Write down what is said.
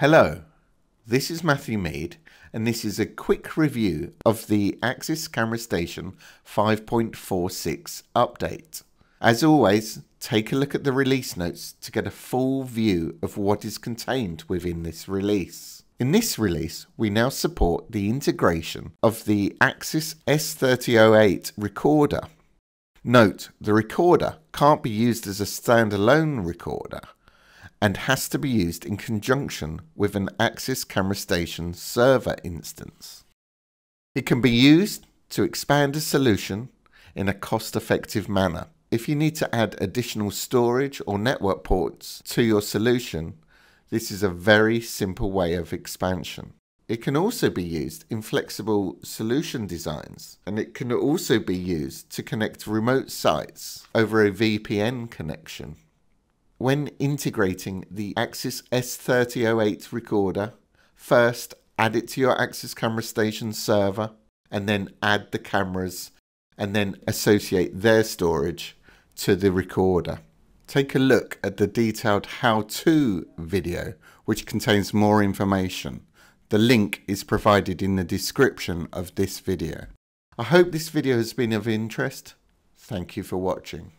Hello, this is Matthew Mead, and this is a quick review of the Axis Camera Station 5.46 update. As always, take a look at the release notes to get a full view of what is contained within this release. In this release, we now support the integration of the Axis S3008 recorder. Note, the recorder can't be used as a standalone recorder and has to be used in conjunction with an Axis Camera Station server instance. It can be used to expand a solution in a cost-effective manner. If you need to add additional storage or network ports to your solution, this is a very simple way of expansion. It can also be used in flexible solution designs, and it can also be used to connect remote sites over a VPN connection. When integrating the Axis S3008 recorder, first add it to your Axis Camera Station server, and then add the cameras, and then associate their storage to the recorder take a look at the detailed how-to video which contains more information. The link is provided in the description of this video. I hope this video has been of interest. Thank you for watching.